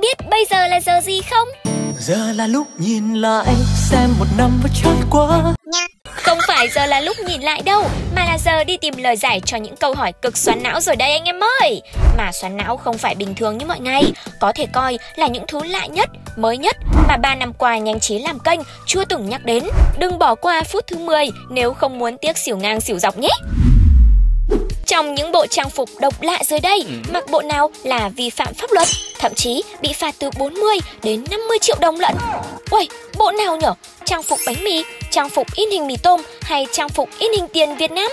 bạn biết bây giờ là giờ gì không? Giờ là lúc nhìn lại xem một năm vừa trôi qua. Không phải giờ là lúc nhìn lại đâu Mà là giờ đi tìm lời giải cho những câu hỏi cực xoắn não rồi đây anh em ơi. Mà xoắn não không phải bình thường như mọi ngày Có thể coi là những thứ lạ nhất, mới nhất Mà 3 năm qua nhanh trí làm kênh chưa từng nhắc đến. Đừng bỏ qua phút thứ 10 nếu không muốn tiếc xỉu ngang xỉu dọc nhé trong những bộ trang phục độc lạ dưới đây, ừ. mặc bộ nào là vi phạm pháp luật, thậm chí bị phạt từ 40 đến 50 triệu đồng lận. Uầy, bộ nào nhở? Trang phục bánh mì, trang phục in hình mì tôm hay trang phục in hình tiền Việt Nam?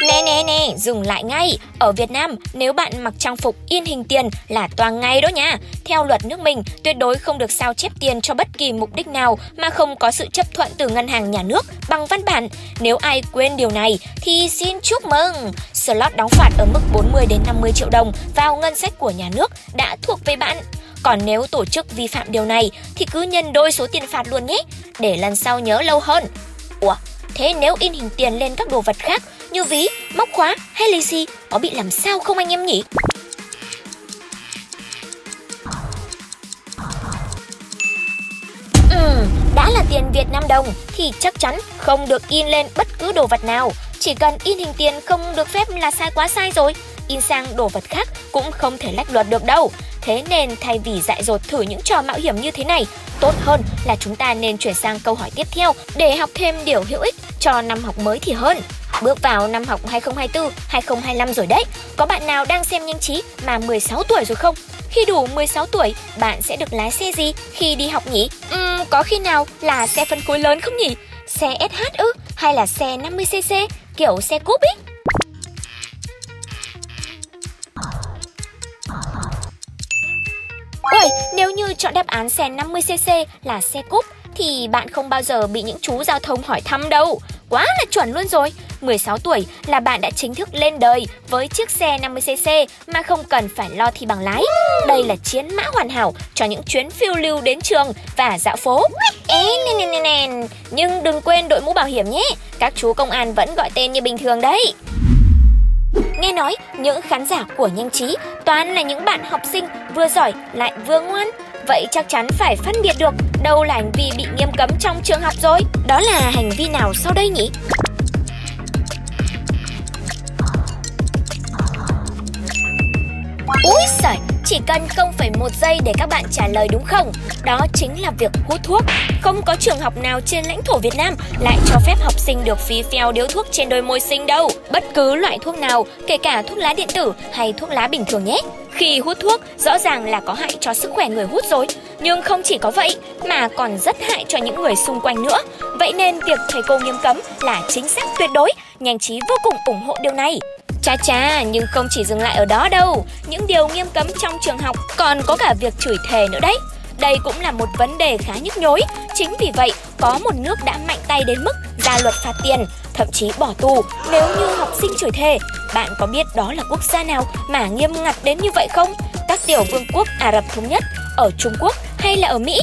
Nè nè nè, dừng lại ngay. Ở Việt Nam, nếu bạn mặc trang phục in hình tiền là toàn ngay đó nha. Theo luật nước mình, tuyệt đối không được sao chép tiền cho bất kỳ mục đích nào mà không có sự chấp thuận từ ngân hàng nhà nước bằng văn bản. Nếu ai quên điều này thì xin chúc mừng. Slot đóng phạt ở mức 40 đến 50 triệu đồng vào ngân sách của nhà nước đã thuộc về bạn. Còn nếu tổ chức vi phạm điều này thì cứ nhân đôi số tiền phạt luôn nhé, để lần sau nhớ lâu hơn. Ủa, thế nếu in hình tiền lên các đồ vật khác như ví, móc khóa hay lì xì có bị làm sao không anh em nhỉ? Ừ, đã là tiền Việt Nam đồng thì chắc chắn không được in lên bất cứ đồ vật nào. Chỉ cần in hình tiền không được phép là sai quá sai rồi. In sang đồ vật khác cũng không thể lách luật được đâu. Thế nên thay vì dại dột thử những trò mạo hiểm như thế này, tốt hơn là chúng ta nên chuyển sang câu hỏi tiếp theo để học thêm điều hữu ích cho năm học mới thì hơn. Bước vào năm học 2024-2025 rồi đấy. Có bạn nào đang xem nhanh trí mà 16 tuổi rồi không? Khi đủ 16 tuổi, bạn sẽ được lái xe gì khi đi học nhỉ? Uhm, có khi nào là xe phân khối lớn không nhỉ? Xe SH ư? Hay là xe 50cc, kiểu xe cúp ý? Ôi, nếu như chọn đáp án xe 50cc là xe cúp thì bạn không bao giờ bị những chú giao thông hỏi thăm đâu. Quá là chuẩn luôn rồi. 16 tuổi là bạn đã chính thức lên đời với chiếc xe 50cc mà không cần phải lo thi bằng lái. Đây là chiến mã hoàn hảo cho những chuyến phiêu lưu đến trường và dạo phố. Ê, nè, nè, nè, nè. Nhưng đừng quên đội mũ bảo hiểm nhé. Các chú công an vẫn gọi tên như bình thường đấy. Nghe nói, những khán giả của Nhanh Trí toàn là những bạn học sinh vừa giỏi lại vừa ngoan. Vậy chắc chắn phải phân biệt được đâu là hành vi bị nghiêm cấm trong trường học rồi. Đó là hành vi nào sau đây nhỉ? Chỉ cần 0,1 giây để các bạn trả lời đúng không? Đó chính là việc hút thuốc. Không có trường học nào trên lãnh thổ Việt Nam lại cho phép học sinh được phí phèo điếu thuốc trên đôi môi sinh đâu. Bất cứ loại thuốc nào, kể cả thuốc lá điện tử hay thuốc lá bình thường nhé. Khi hút thuốc, rõ ràng là có hại cho sức khỏe người hút rồi. Nhưng không chỉ có vậy, mà còn rất hại cho những người xung quanh nữa. Vậy nên việc thầy cô nghiêm cấm là chính xác tuyệt đối. Nhanh trí vô cùng ủng hộ điều này. Cha cha, nhưng không chỉ dừng lại ở đó đâu. Những điều nghiêm cấm trong trường học còn có cả việc chửi thề nữa đấy. Đây cũng là một vấn đề khá nhức nhối. Chính vì vậy, có một nước đã mạnh tay đến mức ra luật phạt tiền, thậm chí bỏ tù nếu như học sinh chửi thề. Bạn có biết đó là quốc gia nào mà nghiêm ngặt đến như vậy không? Các tiểu vương quốc Ả Rập Thống Nhất, ở Trung Quốc hay là ở Mỹ?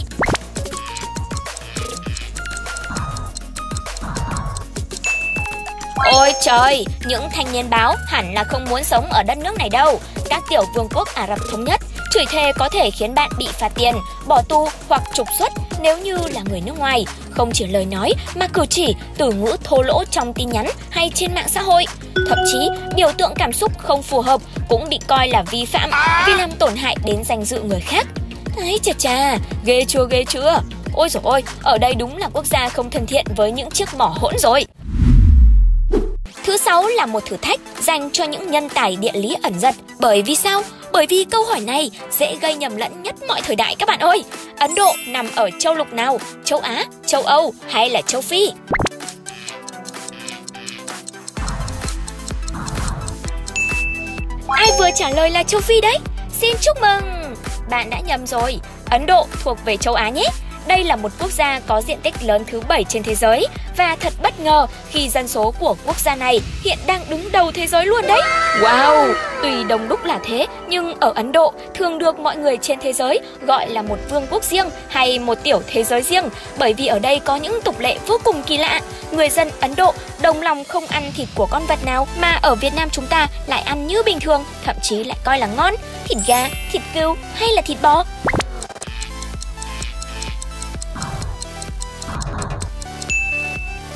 Ôi trời, những thanh niên báo hẳn là không muốn sống ở đất nước này đâu. Các tiểu vương quốc Ả Rập Thống Nhất chửi thề có thể khiến bạn bị phạt tiền, bỏ tù hoặc trục xuất nếu như là người nước ngoài. Không chỉ lời nói mà cử chỉ, từ ngữ thô lỗ trong tin nhắn hay trên mạng xã hội. Thậm chí, biểu tượng cảm xúc không phù hợp cũng bị coi là vi phạm vì làm tổn hại đến danh dự người khác. Ấy chà chà, ghê chưa ghê chưa? Ôi dồi ôi, ở đây đúng là quốc gia không thân thiện với những chiếc mỏ hỗn rồi. Thứ sáu là một thử thách dành cho những nhân tài địa lý ẩn giật. Bởi vì sao? Bởi vì câu hỏi này dễ gây nhầm lẫn nhất mọi thời đại các bạn ơi. Ấn Độ nằm ở châu lục nào? Châu Á, châu Âu hay là châu Phi? Ai vừa trả lời là châu Phi đấy? Xin chúc mừng! Bạn đã nhầm rồi. Ấn Độ thuộc về châu Á nhé. Đây là một quốc gia có diện tích lớn thứ 7 trên thế giới và thật bất ngờ khi dân số của quốc gia này hiện đang đứng đầu thế giới luôn đấy. Wow, tuy đông đúc là thế nhưng ở Ấn Độ thường được mọi người trên thế giới gọi là một vương quốc riêng hay một tiểu thế giới riêng bởi vì ở đây có những tục lệ vô cùng kỳ lạ. Người dân Ấn Độ đồng lòng không ăn thịt của con vật nào mà ở Việt Nam chúng ta lại ăn như bình thường, thậm chí lại coi là ngon, thịt gà, thịt cừu hay là thịt bò.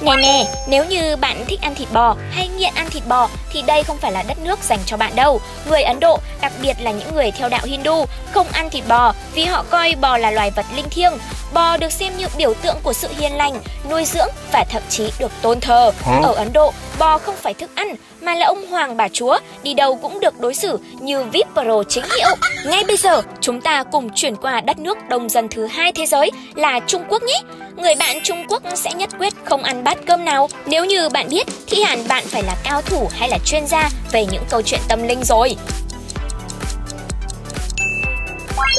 Nè nè, nếu như bạn thích ăn thịt bò hay nghiện ăn thịt bò thì đây không phải là đất nước dành cho bạn đâu. Người Ấn Độ, đặc biệt là những người theo đạo Hindu, không ăn thịt bò vì họ coi bò là loài vật linh thiêng. Bò được xem như biểu tượng của sự hiền lành, nuôi dưỡng và thậm chí được tôn thờ. Ở Ấn Độ, bò không phải thức ăn mà là ông hoàng bà chúa, đi đâu cũng được đối xử như VIP Pro chính hiệu. Ngay bây giờ, chúng ta cùng chuyển qua đất nước đông dân thứ hai thế giới là Trung Quốc nhé. Người bạn Trung Quốc sẽ nhất quyết không ăn bát cơm nào. Nếu như bạn biết thì hẳn bạn phải là cao thủ hay là chuyên gia về những câu chuyện tâm linh rồi.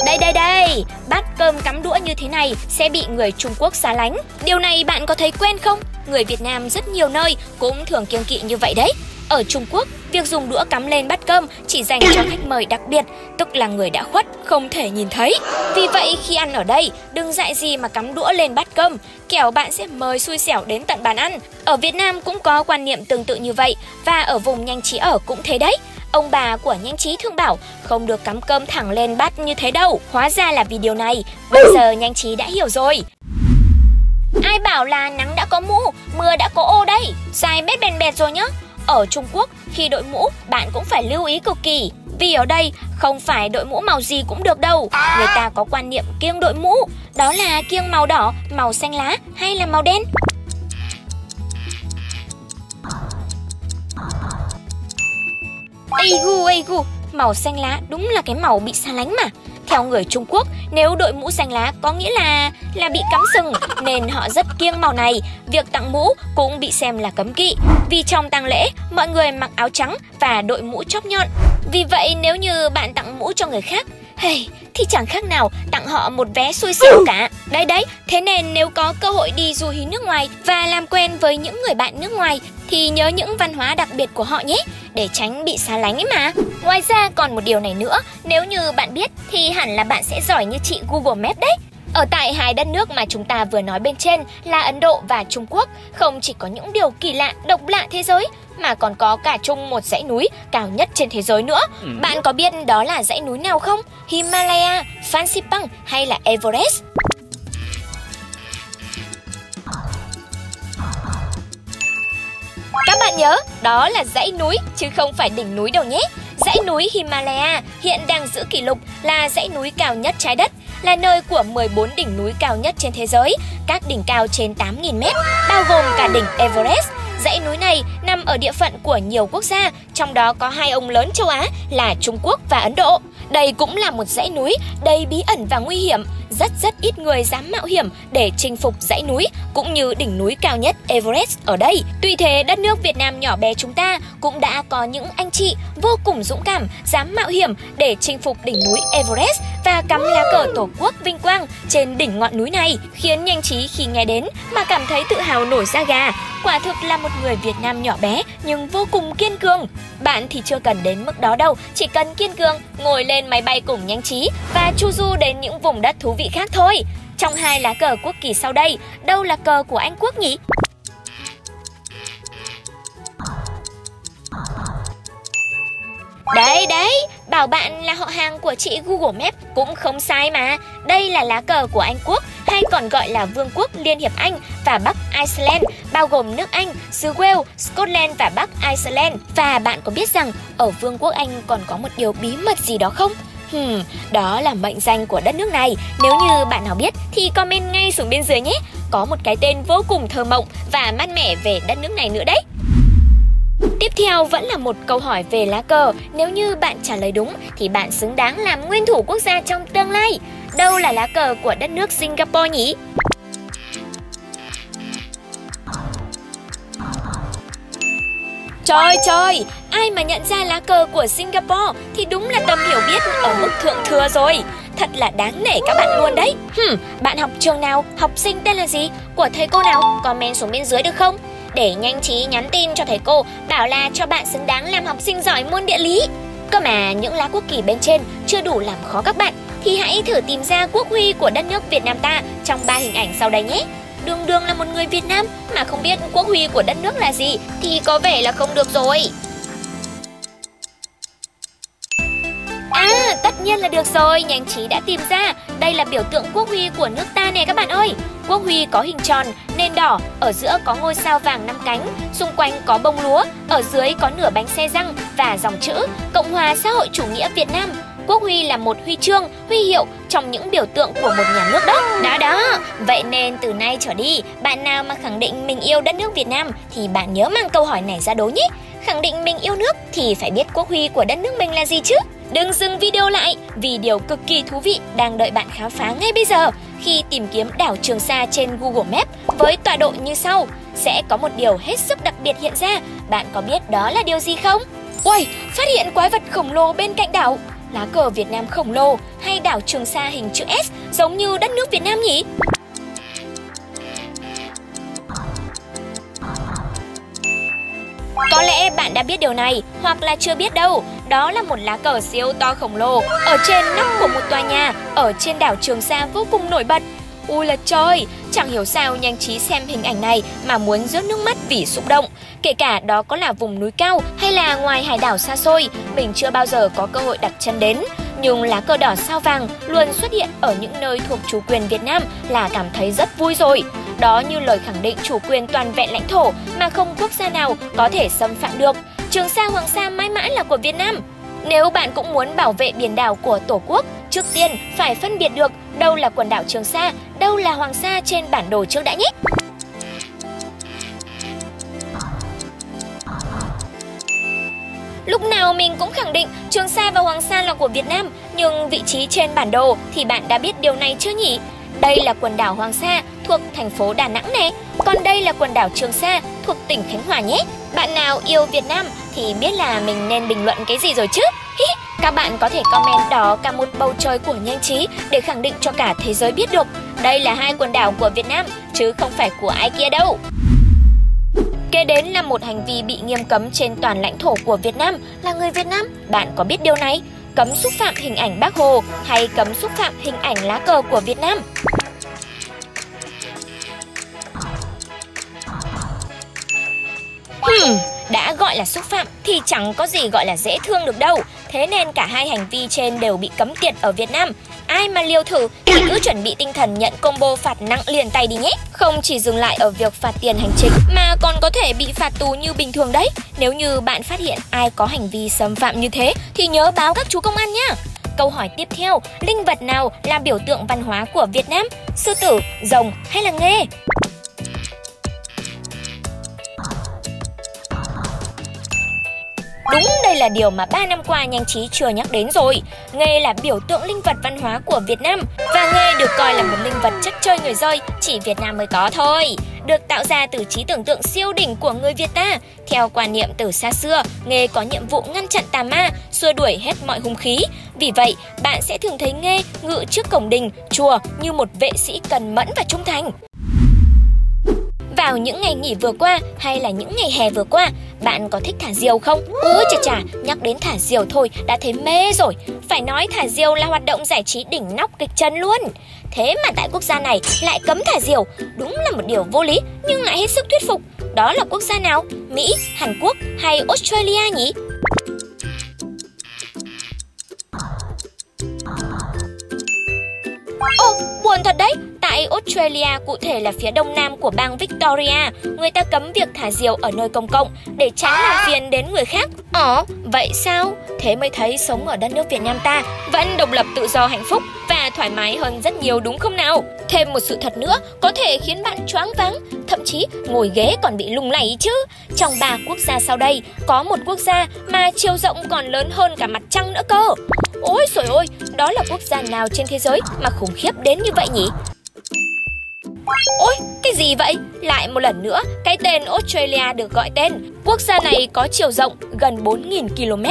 Đây đây đây, bát cơm cắm đũa như thế này sẽ bị người Trung Quốc xa lánh. Điều này bạn có thấy quen không? Người Việt Nam rất nhiều nơi cũng thường kiêng kỵ như vậy đấy. Ở Trung Quốc, việc dùng đũa cắm lên bát cơm chỉ dành cho khách mời đặc biệt, tức là người đã khuất, không thể nhìn thấy. Vì vậy, khi ăn ở đây, đừng dạy gì mà cắm đũa lên bát cơm, kẻo bạn sẽ mời xui xẻo đến tận bàn ăn. Ở Việt Nam cũng có quan niệm tương tự như vậy, và ở vùng nhanh trí ở cũng thế đấy. Ông bà của nhanh trí thương bảo không được cắm cơm thẳng lên bát như thế đâu. Hóa ra là vì điều này, bây giờ nhanh trí đã hiểu rồi. Ai bảo là nắng đã có mũ, mưa đã có ô đây, dài bết bèn bẹt rồi nhá. Ở Trung Quốc, khi đội mũ, bạn cũng phải lưu ý cực kỳ. Vì ở đây không phải đội mũ màu gì cũng được đâu. Người ta có quan niệm kiêng đội mũ. Đó là kiêng màu đỏ, màu xanh lá hay là màu đen? Ây gu ây gu. Màu xanh lá đúng là cái màu bị xa lánh mà theo người Trung Quốc, nếu đội mũ xanh lá có nghĩa là là bị cắm sừng nên họ rất kiêng màu này. Việc tặng mũ cũng bị xem là cấm kỵ vì trong tang lễ mọi người mặc áo trắng và đội mũ chóp nhọn. Vì vậy nếu như bạn tặng mũ cho người khác Hey, thì chẳng khác nào tặng họ một vé xui xẻo cả. Đấy đấy, thế nên nếu có cơ hội đi du hí nước ngoài và làm quen với những người bạn nước ngoài thì nhớ những văn hóa đặc biệt của họ nhé, để tránh bị xa lánh ấy mà. Ngoài ra còn một điều này nữa, nếu như bạn biết thì hẳn là bạn sẽ giỏi như chị Google Maps đấy. Ở tại hai đất nước mà chúng ta vừa nói bên trên là Ấn Độ và Trung Quốc, không chỉ có những điều kỳ lạ, độc lạ thế giới mà còn có cả chung một dãy núi cao nhất trên thế giới nữa. Ừ. Bạn có biết đó là dãy núi nào không? Himalaya, Fansipan hay là Everest? Các bạn nhớ, đó là dãy núi chứ không phải đỉnh núi đâu nhé. Dãy núi Himalaya hiện đang giữ kỷ lục là dãy núi cao nhất trái đất, là nơi của 14 đỉnh núi cao nhất trên thế giới, các đỉnh cao trên 8.000 mét, bao gồm cả đỉnh Everest. Dãy núi này nằm ở địa phận của nhiều quốc gia, trong đó có hai ông lớn châu Á là Trung Quốc và Ấn Độ. Đây cũng là một dãy núi đầy bí ẩn và nguy hiểm, rất rất ít người dám mạo hiểm để chinh phục dãy núi cũng như đỉnh núi cao nhất Everest ở đây. Tuy thế, đất nước Việt Nam nhỏ bé chúng ta cũng đã có những anh chị vô cùng dũng cảm, dám mạo hiểm để chinh phục đỉnh núi Everest và cắm lá cờ Tổ quốc vinh quang trên đỉnh ngọn núi này, khiến nhanh trí khi nghe đến mà cảm thấy tự hào nổi da gà. Quả thực là một người Việt Nam nhỏ bé nhưng vô cùng kiên cường. Bạn thì chưa cần đến mức đó đâu, chỉ cần kiên cường, ngồi lên máy bay cùng nhanh trí và chu du đến những vùng đất thú vị khác thôi. Trong hai lá cờ quốc kỳ sau đây, đâu là cờ của Anh Quốc nhỉ? Đấy đấy, bảo bạn là họ hàng của chị Google Maps cũng không sai mà. Đây là lá cờ của Anh Quốc hay còn gọi là Vương quốc Liên hiệp Anh và Bắc Iceland, bao gồm nước Anh, xứ Wales, Scotland và Bắc Iceland. Và bạn có biết rằng ở Vương quốc Anh còn có một điều bí mật gì đó không? Hmm, đó là mệnh danh của đất nước này. Nếu như bạn nào biết thì comment ngay xuống bên dưới nhé. Có một cái tên vô cùng thơ mộng và mát mẻ về đất nước này nữa đấy. Tiếp theo vẫn là một câu hỏi về lá cờ. Nếu như bạn trả lời đúng thì bạn xứng đáng làm nguyên thủ quốc gia trong tương lai. Đâu là lá cờ của đất nước Singapore nhỉ? Trời trời, ai mà nhận ra lá cờ của Singapore thì đúng là tầm hiểu biết ở mức thượng thừa rồi. thật là đáng nể các bạn luôn đấy. Hừm, bạn học trường nào, học sinh tên là gì, của thầy cô nào, comment xuống bên dưới được không? Để nhanh trí nhắn tin cho thầy cô, bảo là cho bạn xứng đáng làm học sinh giỏi môn địa lý. Cơ mà những lá quốc kỳ bên trên chưa đủ làm khó các bạn, thì hãy thử tìm ra quốc huy của đất nước Việt Nam ta trong ba hình ảnh sau đây nhé. Đường đường là một người Việt Nam mà không biết quốc huy của đất nước là gì thì có vẻ là không được rồi. Nhiên là được rồi, nhanh trí đã tìm ra. Đây là biểu tượng quốc huy của nước ta nè các bạn ơi. Quốc huy có hình tròn, nền đỏ, ở giữa có ngôi sao vàng năm cánh, xung quanh có bông lúa, ở dưới có nửa bánh xe răng và dòng chữ Cộng hòa xã hội chủ nghĩa Việt Nam. Quốc huy là một huy chương, huy hiệu trong những biểu tượng của một nhà nước đó. Đó đó, vậy nên từ nay trở đi, bạn nào mà khẳng định mình yêu đất nước Việt Nam thì bạn nhớ mang câu hỏi này ra đố nhé. Khẳng định mình yêu nước thì phải biết quốc huy của đất nước mình là gì chứ? Đừng dừng video lại vì điều cực kỳ thú vị đang đợi bạn khám phá ngay bây giờ khi tìm kiếm đảo Trường Sa trên Google Maps với tọa độ như sau. Sẽ có một điều hết sức đặc biệt hiện ra, bạn có biết đó là điều gì không? Ôi, phát hiện quái vật khổng lồ bên cạnh đảo. Lá cờ Việt Nam khổng lồ hay đảo Trường Sa hình chữ S giống như đất nước Việt Nam nhỉ? Có lẽ bạn đã biết điều này hoặc là chưa biết đâu. Đó là một lá cờ siêu to khổng lồ ở trên nóc của một tòa nhà ở trên đảo Trường Sa vô cùng nổi bật. Ui là trời, chẳng hiểu sao nhanh trí xem hình ảnh này mà muốn rớt nước mắt vì xúc động. Kể cả đó có là vùng núi cao hay là ngoài hải đảo xa xôi, mình chưa bao giờ có cơ hội đặt chân đến. Nhưng lá cờ đỏ sao vàng luôn xuất hiện ở những nơi thuộc chủ quyền Việt Nam là cảm thấy rất vui rồi. Đó như lời khẳng định chủ quyền toàn vẹn lãnh thổ mà không quốc gia nào có thể xâm phạm được. Trường Sa Hoàng Sa mãi mãi là của Việt Nam. Nếu bạn cũng muốn bảo vệ biển đảo của Tổ quốc, trước tiên phải phân biệt được đâu là quần đảo Trường Sa, đâu là Hoàng Sa trên bản đồ trước đã nhé. Lúc nào mình cũng khẳng định Trường Sa và Hoàng Sa là của Việt Nam, nhưng vị trí trên bản đồ thì bạn đã biết điều này chưa nhỉ? Đây là quần đảo Hoàng Sa thuộc thành phố Đà Nẵng nè, còn đây là quần đảo Trường Sa thuộc tỉnh Khánh Hòa nhé. Bạn nào yêu Việt Nam thì biết là mình nên bình luận cái gì rồi chứ? Hi, Các bạn có thể comment đó cả một bầu trời của nhanh trí để khẳng định cho cả thế giới biết được đây là hai quần đảo của Việt Nam chứ không phải của ai kia đâu. Kế đến là một hành vi bị nghiêm cấm trên toàn lãnh thổ của Việt Nam là người Việt Nam. Bạn có biết điều này? Cấm xúc phạm hình ảnh Bác Hồ hay cấm xúc phạm hình ảnh lá cờ của Việt Nam? Hmm, đã gọi là xúc phạm thì chẳng có gì gọi là dễ thương được đâu. Thế nên cả hai hành vi trên đều bị cấm tiệt ở Việt Nam. Ai mà liều thử thì cứ chuẩn bị tinh thần nhận combo phạt nặng liền tay đi nhé. Không chỉ dừng lại ở việc phạt tiền hành chính mà còn có thể bị phạt tù như bình thường đấy. Nếu như bạn phát hiện ai có hành vi xâm phạm như thế thì nhớ báo các chú công an nhé. Câu hỏi tiếp theo, linh vật nào là biểu tượng văn hóa của Việt Nam? Sư tử, rồng hay là nghê? Đúng đây là điều mà 3 năm qua nhanh trí chưa nhắc đến rồi. Nghề là biểu tượng linh vật văn hóa của Việt Nam và nghề được coi là một linh vật chất chơi người rơi chỉ Việt Nam mới có thôi. Được tạo ra từ trí tưởng tượng siêu đỉnh của người Việt ta. Theo quan niệm từ xa xưa, nghề có nhiệm vụ ngăn chặn tà ma, xua đuổi hết mọi hung khí. Vì vậy, bạn sẽ thường thấy nghe ngự trước cổng đình, chùa như một vệ sĩ cần mẫn và trung thành. Vào những ngày nghỉ vừa qua hay là những ngày hè vừa qua, bạn có thích thả diều không? Ôi chà chà, nhắc đến thả diều thôi đã thấy mê rồi. Phải nói thả diều là hoạt động giải trí đỉnh nóc kịch chân luôn. Thế mà tại quốc gia này lại cấm thả diều, đúng là một điều vô lý nhưng lại hết sức thuyết phục. Đó là quốc gia nào? Mỹ, Hàn Quốc hay Australia nhỉ? Ồ, buồn thật đấy, Tại Australia, cụ thể là phía đông nam của bang Victoria, người ta cấm việc thả diều ở nơi công cộng để tránh làm phiền đến người khác. Ồ, vậy sao? Thế mới thấy sống ở đất nước Việt Nam ta vẫn độc lập tự do hạnh phúc và thoải mái hơn rất nhiều đúng không nào? Thêm một sự thật nữa có thể khiến bạn choáng váng, thậm chí ngồi ghế còn bị lung lay chứ. Trong ba quốc gia sau đây, có một quốc gia mà chiều rộng còn lớn hơn cả mặt trăng nữa cơ. Ôi trời ơi, đó là quốc gia nào trên thế giới mà khủng khiếp đến như vậy nhỉ? Cái gì vậy? Lại một lần nữa, cái tên Australia được gọi tên. Quốc gia này có chiều rộng gần 4.000 km.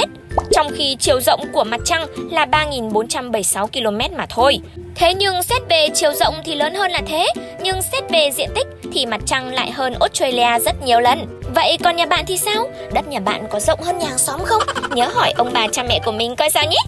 trong khi chiều rộng của mặt trăng là 3.476 km mà thôi. Thế nhưng xét về chiều rộng thì lớn hơn là thế, nhưng xét về diện tích thì mặt trăng lại hơn Australia rất nhiều lần. Vậy còn nhà bạn thì sao? Đất nhà bạn có rộng hơn nhà hàng xóm không? Nhớ hỏi ông bà cha mẹ của mình coi sao nhé!